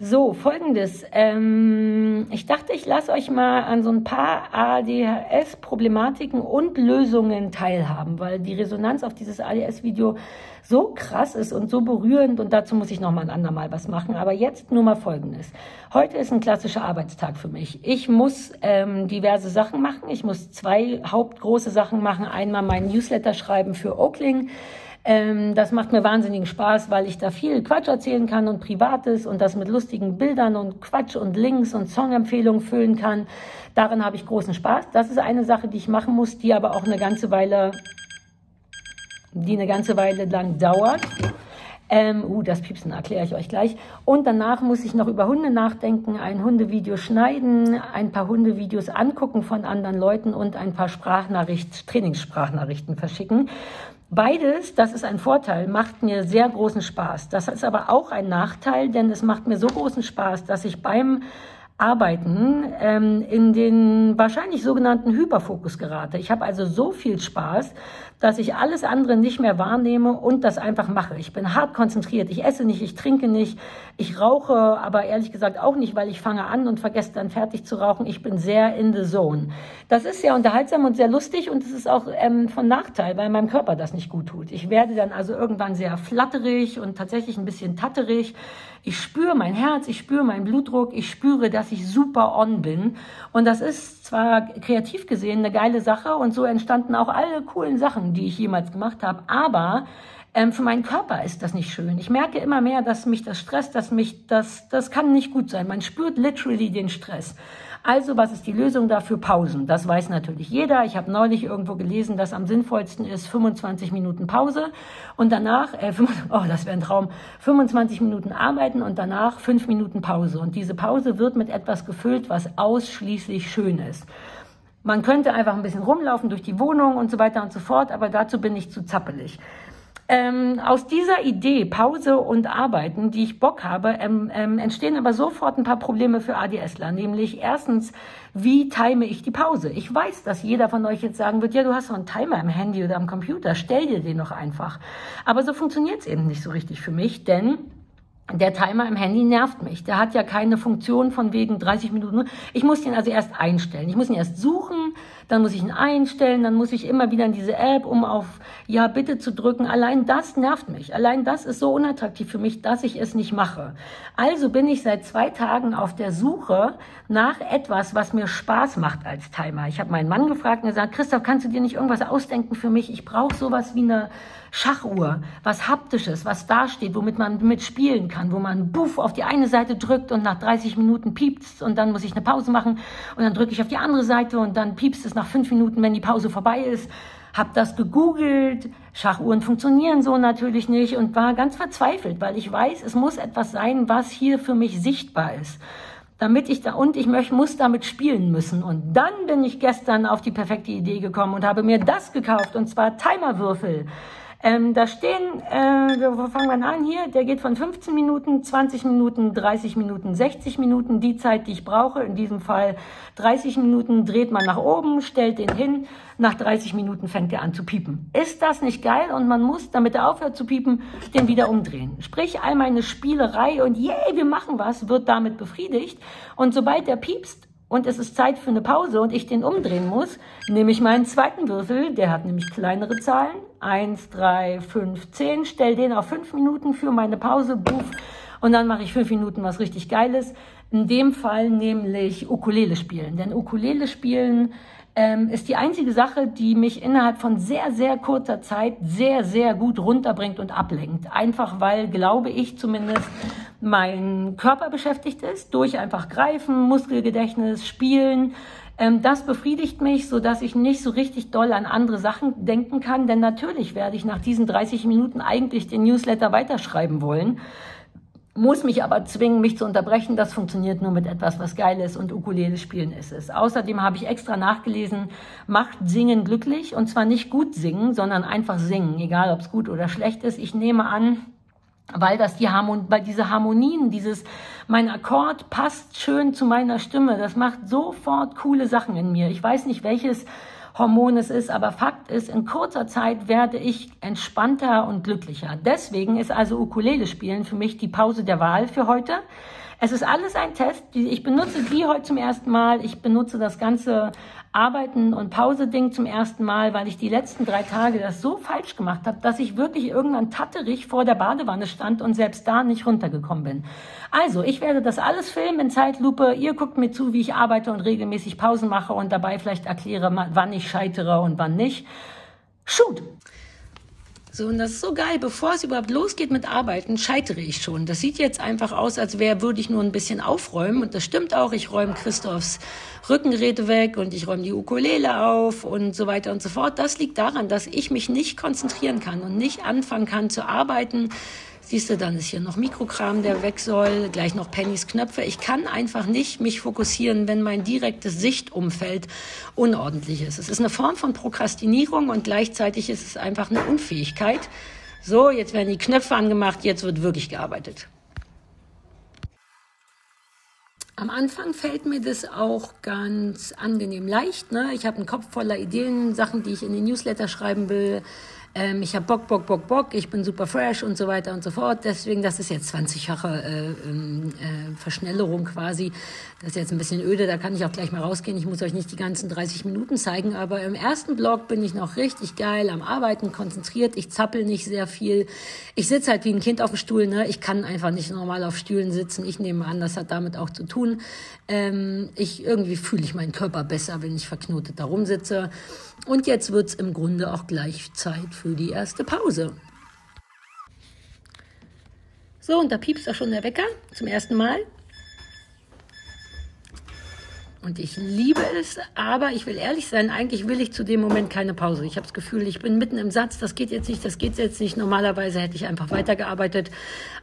So, folgendes. Ähm, ich dachte, ich lasse euch mal an so ein paar ADHS-Problematiken und Lösungen teilhaben, weil die Resonanz auf dieses ADHS-Video so krass ist und so berührend und dazu muss ich noch mal ein andermal was machen. Aber jetzt nur mal Folgendes. Heute ist ein klassischer Arbeitstag für mich. Ich muss ähm, diverse Sachen machen. Ich muss zwei hauptgroße Sachen machen. Einmal meinen Newsletter schreiben für Oakling ähm, das macht mir wahnsinnigen Spaß, weil ich da viel Quatsch erzählen kann und Privates und das mit lustigen Bildern und Quatsch und Links und Songempfehlungen füllen kann. Darin habe ich großen Spaß. Das ist eine Sache, die ich machen muss, die aber auch eine ganze Weile, die eine ganze Weile lang dauert. Ähm, uh, das Piepsen erkläre ich euch gleich. Und danach muss ich noch über Hunde nachdenken, ein Hundevideo schneiden, ein paar Hundevideos angucken von anderen Leuten und ein paar Sprachnachrichten, Trainingssprachnachrichten verschicken. Beides, das ist ein Vorteil, macht mir sehr großen Spaß. Das ist aber auch ein Nachteil, denn es macht mir so großen Spaß, dass ich beim Arbeiten ähm, in den wahrscheinlich sogenannten Hyperfokus gerate. Ich habe also so viel Spaß, dass ich alles andere nicht mehr wahrnehme und das einfach mache. Ich bin hart konzentriert. Ich esse nicht, ich trinke nicht, ich rauche, aber ehrlich gesagt auch nicht, weil ich fange an und vergesse dann fertig zu rauchen. Ich bin sehr in the zone. Das ist sehr unterhaltsam und sehr lustig und es ist auch ähm, von Nachteil, weil meinem Körper das nicht gut tut. Ich werde dann also irgendwann sehr flatterig und tatsächlich ein bisschen tatterig. Ich spüre mein Herz, ich spüre meinen Blutdruck, ich spüre, dass ich super on bin. Und das ist zwar kreativ gesehen eine geile Sache und so entstanden auch alle coolen Sachen, die ich jemals gemacht habe, aber ähm, für meinen Körper ist das nicht schön. Ich merke immer mehr, dass mich das stresst, dass mich das, das kann nicht gut sein. Man spürt literally den Stress. Also, was ist die Lösung dafür? Pausen. Das weiß natürlich jeder. Ich habe neulich irgendwo gelesen, dass am sinnvollsten ist 25 Minuten Pause und danach, äh, oh, das wäre ein Traum, 25 Minuten arbeiten und danach 5 Minuten Pause. Und diese Pause wird mit etwas gefüllt, was ausschließlich schön ist. Man könnte einfach ein bisschen rumlaufen durch die Wohnung und so weiter und so fort, aber dazu bin ich zu zappelig. Ähm, aus dieser Idee, Pause und Arbeiten, die ich Bock habe, ähm, ähm, entstehen aber sofort ein paar Probleme für ADSler. Nämlich erstens, wie time ich die Pause? Ich weiß, dass jeder von euch jetzt sagen wird, ja, du hast doch einen Timer im Handy oder am Computer, stell dir den doch einfach. Aber so funktioniert es eben nicht so richtig für mich, denn der Timer im Handy nervt mich. Der hat ja keine Funktion von wegen 30 Minuten. Ich muss den also erst einstellen. Ich muss ihn erst suchen, dann muss ich ihn einstellen, dann muss ich immer wieder in diese App, um auf Ja, bitte zu drücken. Allein das nervt mich. Allein das ist so unattraktiv für mich, dass ich es nicht mache. Also bin ich seit zwei Tagen auf der Suche nach etwas, was mir Spaß macht als Timer. Ich habe meinen Mann gefragt und gesagt, Christoph, kannst du dir nicht irgendwas ausdenken für mich? Ich brauche sowas wie eine Schachuhr, was haptisches, was dasteht, womit man mitspielen kann, wo man buff auf die eine Seite drückt und nach 30 Minuten piepst und dann muss ich eine Pause machen und dann drücke ich auf die andere Seite und dann piepst es nach fünf Minuten, wenn die Pause vorbei ist. Hab das gegoogelt, Schachuhren funktionieren so natürlich nicht und war ganz verzweifelt, weil ich weiß, es muss etwas sein, was hier für mich sichtbar ist damit ich da und ich möchte, muss damit spielen müssen. Und dann bin ich gestern auf die perfekte Idee gekommen und habe mir das gekauft und zwar Timerwürfel. Ähm, da stehen, äh, wo fangen wir an hier? Der geht von 15 Minuten, 20 Minuten, 30 Minuten, 60 Minuten. Die Zeit, die ich brauche, in diesem Fall 30 Minuten, dreht man nach oben, stellt den hin. Nach 30 Minuten fängt er an zu piepen. Ist das nicht geil? Und man muss, damit er aufhört zu piepen, den wieder umdrehen. Sprich, all meine Spielerei und yay, wir machen was, wird damit befriedigt. Und sobald er piepst, und es ist Zeit für eine Pause und ich den umdrehen muss, nehme ich meinen zweiten Würfel, der hat nämlich kleinere Zahlen, 1, 3, 5, 10, stell den auf 5 Minuten für meine Pause, buff, und dann mache ich 5 Minuten was richtig Geiles. In dem Fall nämlich Ukulele spielen. Denn Ukulele spielen ähm, ist die einzige Sache, die mich innerhalb von sehr, sehr kurzer Zeit sehr, sehr gut runterbringt und ablenkt. Einfach weil, glaube ich zumindest, mein Körper beschäftigt ist, durch einfach Greifen, Muskelgedächtnis, Spielen. Ähm, das befriedigt mich, so dass ich nicht so richtig doll an andere Sachen denken kann, denn natürlich werde ich nach diesen 30 Minuten eigentlich den Newsletter weiterschreiben wollen muss mich aber zwingen, mich zu unterbrechen. Das funktioniert nur mit etwas, was geil ist und Ukulele spielen ist es. Außerdem habe ich extra nachgelesen, macht Singen glücklich und zwar nicht gut singen, sondern einfach singen, egal ob es gut oder schlecht ist. Ich nehme an, weil das die Harmon weil diese Harmonien, dieses mein Akkord passt schön zu meiner Stimme, das macht sofort coole Sachen in mir. Ich weiß nicht welches Hormon es ist. Aber Fakt ist, in kurzer Zeit werde ich entspannter und glücklicher. Deswegen ist also Ukulele spielen für mich die Pause der Wahl für heute. Es ist alles ein Test. Ich benutze die heute zum ersten Mal. Ich benutze das ganze Arbeiten und Pause-Ding zum ersten Mal, weil ich die letzten drei Tage das so falsch gemacht habe, dass ich wirklich irgendwann tatterig vor der Badewanne stand und selbst da nicht runtergekommen bin. Also, ich werde das alles filmen in Zeitlupe. Ihr guckt mir zu, wie ich arbeite und regelmäßig Pausen mache und dabei vielleicht erkläre, wann ich scheitere und wann nicht. Shoot! So, und das ist so geil. Bevor es überhaupt losgeht mit Arbeiten, scheitere ich schon. Das sieht jetzt einfach aus, als wäre, würde ich nur ein bisschen aufräumen. Und das stimmt auch. Ich räume Christophs Rückengeräte weg und ich räume die Ukulele auf und so weiter und so fort. Das liegt daran, dass ich mich nicht konzentrieren kann und nicht anfangen kann zu arbeiten, Siehst du, dann ist hier noch Mikrokram, der weg soll, gleich noch Pennys Knöpfe. Ich kann einfach nicht mich fokussieren, wenn mein direktes Sichtumfeld unordentlich ist. Es ist eine Form von Prokrastinierung und gleichzeitig ist es einfach eine Unfähigkeit. So, jetzt werden die Knöpfe angemacht, jetzt wird wirklich gearbeitet. Am Anfang fällt mir das auch ganz angenehm leicht. Ne? Ich habe einen Kopf voller Ideen, Sachen, die ich in den Newsletter schreiben will, ähm, ich habe Bock, Bock, Bock, Bock, ich bin super fresh und so weiter und so fort. Deswegen, das ist jetzt 20-fache äh, ähm, äh, Verschnellerung quasi. Das ist jetzt ein bisschen öde, da kann ich auch gleich mal rausgehen. Ich muss euch nicht die ganzen 30 Minuten zeigen, aber im ersten Blog bin ich noch richtig geil am Arbeiten, konzentriert. Ich zappel nicht sehr viel. Ich sitze halt wie ein Kind auf dem Stuhl. Ne? Ich kann einfach nicht normal auf Stühlen sitzen. Ich nehme an, das hat damit auch zu tun. Ähm, ich irgendwie fühle ich meinen Körper besser, wenn ich verknotet da rumsitze. Und jetzt wird's im Grunde auch gleich Zeit für die erste Pause. So, und da piepst auch schon der Wecker zum ersten Mal. Und ich liebe es, aber ich will ehrlich sein, eigentlich will ich zu dem Moment keine Pause. Ich habe das Gefühl, ich bin mitten im Satz, das geht jetzt nicht, das geht jetzt nicht. Normalerweise hätte ich einfach weitergearbeitet.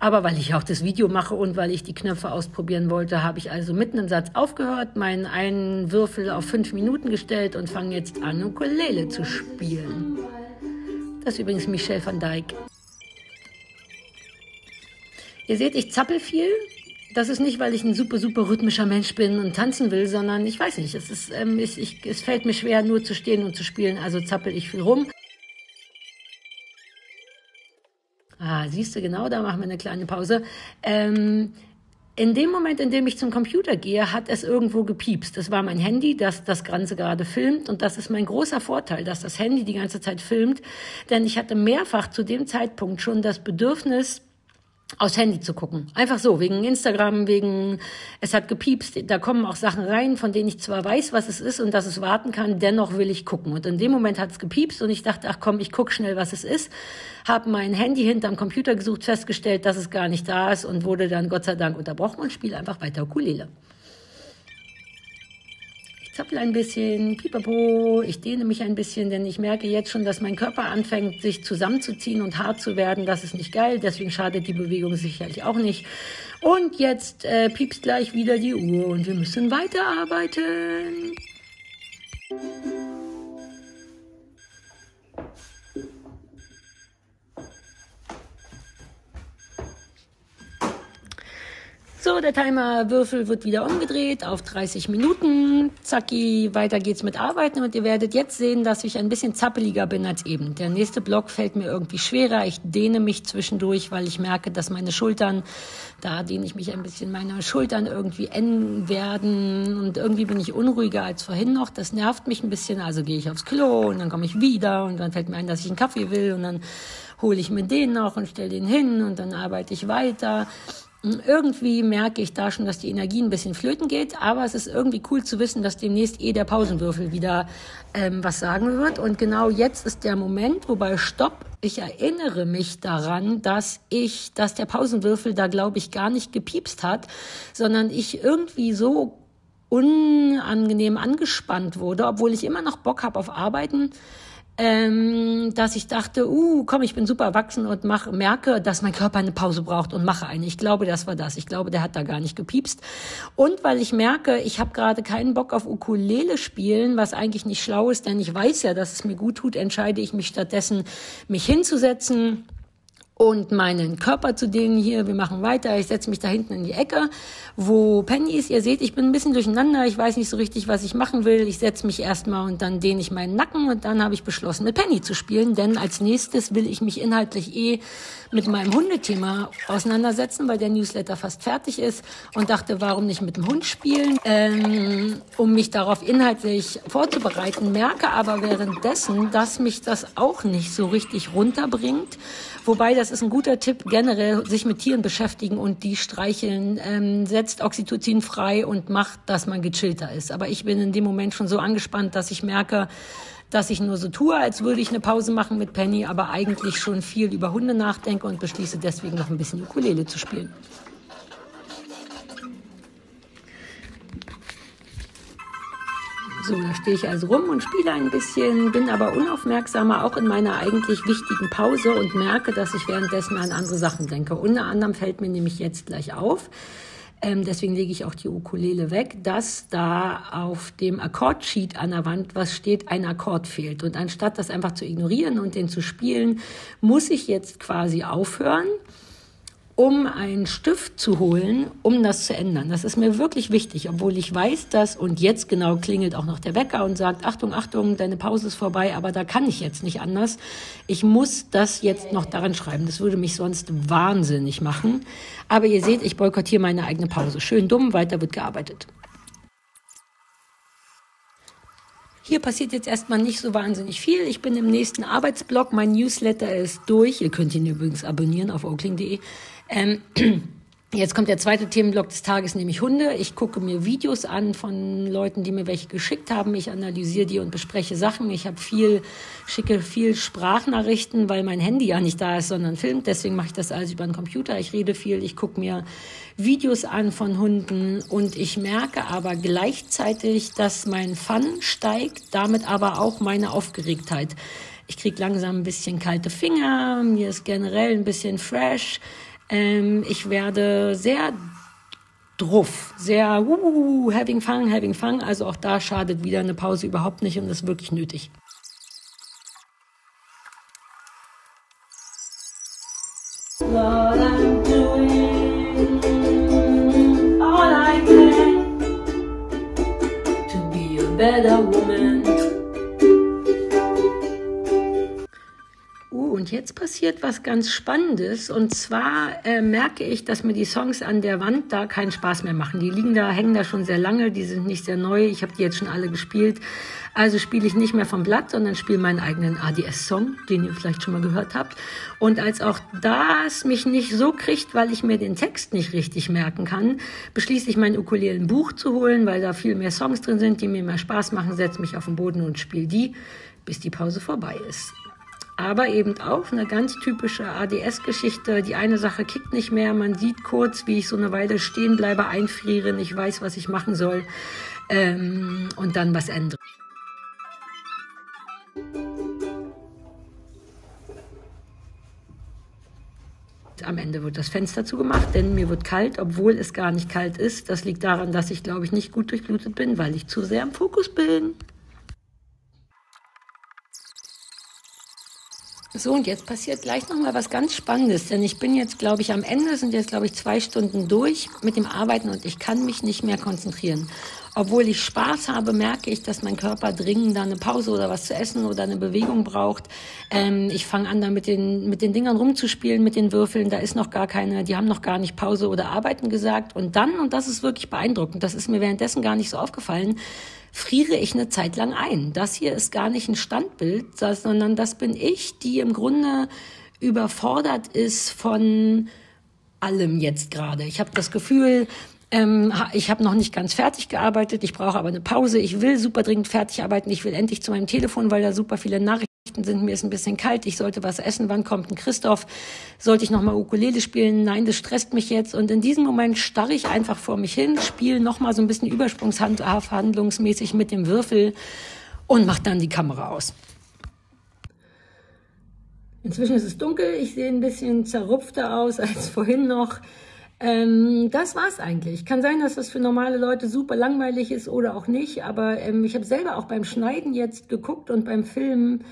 Aber weil ich auch das Video mache und weil ich die Knöpfe ausprobieren wollte, habe ich also mitten im Satz aufgehört, meinen einen Würfel auf fünf Minuten gestellt und fange jetzt an, Ukulele zu spielen. Das ist übrigens Michel van Dijk. Ihr seht, ich zappel viel, das ist nicht, weil ich ein super, super rhythmischer Mensch bin und tanzen will, sondern ich weiß nicht, es, ist, ähm, ich, ich, es fällt mir schwer, nur zu stehen und zu spielen, also zappel ich viel rum. Ah, siehst du, genau, da machen wir eine kleine Pause. Ähm, in dem Moment, in dem ich zum Computer gehe, hat es irgendwo gepiepst. Das war mein Handy, das das Ganze gerade filmt. Und das ist mein großer Vorteil, dass das Handy die ganze Zeit filmt. Denn ich hatte mehrfach zu dem Zeitpunkt schon das Bedürfnis, aufs Handy zu gucken. Einfach so, wegen Instagram, wegen, es hat gepiepst, da kommen auch Sachen rein, von denen ich zwar weiß, was es ist und dass es warten kann, dennoch will ich gucken. Und in dem Moment hat es gepiepst und ich dachte, ach komm, ich guck schnell, was es ist. Habe mein Handy hinterm Computer gesucht, festgestellt, dass es gar nicht da ist und wurde dann Gott sei Dank unterbrochen und spiele einfach weiter Ukulele zappel ein bisschen, pipapo, ich dehne mich ein bisschen, denn ich merke jetzt schon, dass mein Körper anfängt, sich zusammenzuziehen und hart zu werden. Das ist nicht geil, deswegen schadet die Bewegung sicherlich auch nicht. Und jetzt äh, piepst gleich wieder die Uhr und wir müssen weiterarbeiten. So, der Timerwürfel wird wieder umgedreht auf 30 Minuten. Zacki, weiter geht's mit Arbeiten und ihr werdet jetzt sehen, dass ich ein bisschen zappeliger bin als eben. Der nächste Block fällt mir irgendwie schwerer. Ich dehne mich zwischendurch, weil ich merke, dass meine Schultern, da dehne ich mich ein bisschen, meine Schultern irgendwie eng werden und irgendwie bin ich unruhiger als vorhin noch. Das nervt mich ein bisschen. Also gehe ich aufs Klo und dann komme ich wieder und dann fällt mir ein, dass ich einen Kaffee will und dann hole ich mir den noch und stelle den hin und dann arbeite ich weiter. Irgendwie merke ich da schon, dass die Energie ein bisschen flöten geht, aber es ist irgendwie cool zu wissen, dass demnächst eh der Pausenwürfel wieder ähm, was sagen wird. Und genau jetzt ist der Moment, wobei Stopp, ich erinnere mich daran, dass ich, dass der Pausenwürfel da glaube ich gar nicht gepiepst hat, sondern ich irgendwie so unangenehm angespannt wurde, obwohl ich immer noch Bock habe auf Arbeiten ähm, dass ich dachte, uh, komm, ich bin super erwachsen und mach, merke, dass mein Körper eine Pause braucht und mache eine. Ich glaube, das war das. Ich glaube, der hat da gar nicht gepiepst. Und weil ich merke, ich habe gerade keinen Bock auf Ukulele spielen, was eigentlich nicht schlau ist, denn ich weiß ja, dass es mir gut tut, entscheide ich mich stattdessen, mich hinzusetzen und meinen Körper zu denen hier. Wir machen weiter. Ich setze mich da hinten in die Ecke, wo Penny ist. Ihr seht, ich bin ein bisschen durcheinander. Ich weiß nicht so richtig, was ich machen will. Ich setze mich erstmal und dann dehne ich meinen Nacken und dann habe ich beschlossen, mit Penny zu spielen, denn als nächstes will ich mich inhaltlich eh mit meinem Hundethema auseinandersetzen, weil der Newsletter fast fertig ist und dachte, warum nicht mit dem Hund spielen, ähm, um mich darauf inhaltlich vorzubereiten. Merke aber währenddessen, dass mich das auch nicht so richtig runterbringt. Wobei, das ist ein guter Tipp, generell sich mit Tieren beschäftigen und die streicheln, ähm, setzt Oxytocin frei und macht, dass man gechillter ist. Aber ich bin in dem Moment schon so angespannt, dass ich merke, dass ich nur so tue, als würde ich eine Pause machen mit Penny, aber eigentlich schon viel über Hunde nachdenke und beschließe deswegen noch ein bisschen Ukulele zu spielen. So, da stehe ich also rum und spiele ein bisschen, bin aber unaufmerksamer auch in meiner eigentlich wichtigen Pause und merke, dass ich währenddessen an andere Sachen denke. Unter anderem fällt mir nämlich jetzt gleich auf, ähm, deswegen lege ich auch die Ukulele weg, dass da auf dem Akkordsheet an der Wand was steht, ein Akkord fehlt. Und anstatt das einfach zu ignorieren und den zu spielen, muss ich jetzt quasi aufhören um einen Stift zu holen, um das zu ändern. Das ist mir wirklich wichtig, obwohl ich weiß, dass und jetzt genau klingelt auch noch der Wecker und sagt, Achtung, Achtung, deine Pause ist vorbei, aber da kann ich jetzt nicht anders. Ich muss das jetzt noch daran schreiben. Das würde mich sonst wahnsinnig machen. Aber ihr seht, ich boykottiere meine eigene Pause. Schön dumm, weiter wird gearbeitet. Hier passiert jetzt erstmal nicht so wahnsinnig viel. Ich bin im nächsten Arbeitsblock. Mein Newsletter ist durch. Ihr könnt ihn übrigens abonnieren auf oakling.de. Ähm, Jetzt kommt der zweite Themenblock des Tages, nämlich Hunde. Ich gucke mir Videos an von Leuten, die mir welche geschickt haben. Ich analysiere die und bespreche Sachen. Ich habe viel, schicke viel Sprachnachrichten, weil mein Handy ja nicht da ist, sondern filmt. Deswegen mache ich das alles über den Computer. Ich rede viel. Ich gucke mir Videos an von Hunden und ich merke aber gleichzeitig, dass mein Fun steigt, damit aber auch meine Aufgeregtheit. Ich kriege langsam ein bisschen kalte Finger. Mir ist generell ein bisschen fresh. Ähm, ich werde sehr druff, sehr uh, having fun, having fun. Also auch da schadet wieder eine Pause überhaupt nicht und ist wirklich nötig. Und jetzt passiert was ganz Spannendes. Und zwar äh, merke ich, dass mir die Songs an der Wand da keinen Spaß mehr machen. Die liegen da, hängen da schon sehr lange, die sind nicht sehr neu. Ich habe die jetzt schon alle gespielt. Also spiele ich nicht mehr vom Blatt, sondern spiele meinen eigenen ADS-Song, den ihr vielleicht schon mal gehört habt. Und als auch das mich nicht so kriegt, weil ich mir den Text nicht richtig merken kann, beschließe ich mein Ukulelen-Buch zu holen, weil da viel mehr Songs drin sind, die mir mehr Spaß machen, setze mich auf den Boden und spiele die, bis die Pause vorbei ist aber eben auch eine ganz typische ADS-Geschichte. Die eine Sache kickt nicht mehr, man sieht kurz, wie ich so eine Weile stehen bleibe, einfriere, ich weiß, was ich machen soll ähm, und dann was ändere. Am Ende wird das Fenster zugemacht, denn mir wird kalt, obwohl es gar nicht kalt ist. Das liegt daran, dass ich, glaube ich, nicht gut durchblutet bin, weil ich zu sehr im Fokus bin. So, und jetzt passiert gleich nochmal was ganz Spannendes, denn ich bin jetzt, glaube ich, am Ende, sind jetzt, glaube ich, zwei Stunden durch mit dem Arbeiten und ich kann mich nicht mehr konzentrieren. Obwohl ich Spaß habe, merke ich, dass mein Körper dringend eine Pause oder was zu essen oder eine Bewegung braucht. Ähm, ich fange an, da mit den, mit den Dingern rumzuspielen, mit den Würfeln. Da ist noch gar keine, die haben noch gar nicht Pause oder Arbeiten gesagt. Und dann, und das ist wirklich beeindruckend, das ist mir währenddessen gar nicht so aufgefallen, friere ich eine Zeit lang ein. Das hier ist gar nicht ein Standbild, sondern das bin ich, die im Grunde überfordert ist von allem jetzt gerade. Ich habe das Gefühl, ähm, ich habe noch nicht ganz fertig gearbeitet, ich brauche aber eine Pause. Ich will super dringend fertig arbeiten. Ich will endlich zu meinem Telefon, weil da super viele Nachrichten sind. Mir ist ein bisschen kalt. Ich sollte was essen. Wann kommt ein Christoph? Sollte ich noch mal Ukulele spielen? Nein, das stresst mich jetzt. Und in diesem Moment starre ich einfach vor mich hin, spiele noch mal so ein bisschen übersprungshandlungsmäßig mit dem Würfel und mache dann die Kamera aus. Inzwischen ist es dunkel. Ich sehe ein bisschen zerrupfter aus als vorhin noch. Ähm, das war's eigentlich. Kann sein, dass das für normale Leute super langweilig ist oder auch nicht, aber ähm, ich habe selber auch beim Schneiden jetzt geguckt und beim Filmen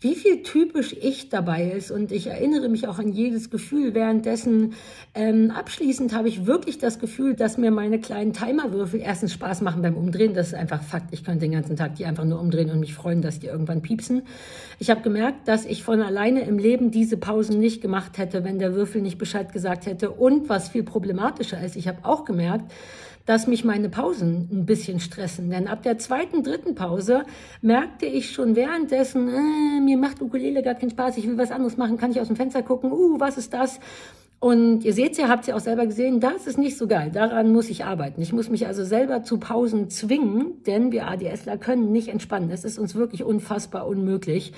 wie viel typisch ich dabei ist. Und ich erinnere mich auch an jedes Gefühl. Währenddessen ähm, abschließend habe ich wirklich das Gefühl, dass mir meine kleinen Timerwürfel erstens Spaß machen beim Umdrehen. Das ist einfach Fakt. Ich könnte den ganzen Tag die einfach nur umdrehen und mich freuen, dass die irgendwann piepsen. Ich habe gemerkt, dass ich von alleine im Leben diese Pausen nicht gemacht hätte, wenn der Würfel nicht Bescheid gesagt hätte. Und was viel problematischer ist, ich habe auch gemerkt, dass mich meine Pausen ein bisschen stressen. Denn ab der zweiten, dritten Pause merkte ich schon währenddessen, äh, mir macht Ukulele gar keinen Spaß, ich will was anderes machen, kann ich aus dem Fenster gucken, uh, was ist das? Und ihr seht ja, habt ihr auch selber gesehen, das ist nicht so geil. Daran muss ich arbeiten. Ich muss mich also selber zu Pausen zwingen, denn wir ADSler können nicht entspannen. Es ist uns wirklich unfassbar unmöglich.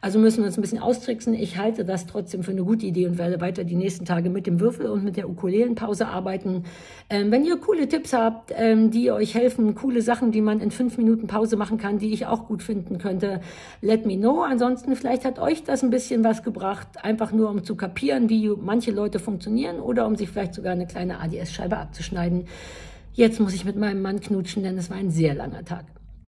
Also müssen wir uns ein bisschen austricksen. Ich halte das trotzdem für eine gute Idee und werde weiter die nächsten Tage mit dem Würfel und mit der Ukulelenpause arbeiten. Ähm, wenn ihr coole Tipps habt, ähm, die euch helfen, coole Sachen, die man in fünf Minuten Pause machen kann, die ich auch gut finden könnte, let me know. Ansonsten vielleicht hat euch das ein bisschen was gebracht, einfach nur um zu kapieren, wie manche Leute funktionieren oder um sich vielleicht sogar eine kleine ADS-Scheibe abzuschneiden. Jetzt muss ich mit meinem Mann knutschen, denn es war ein sehr langer Tag.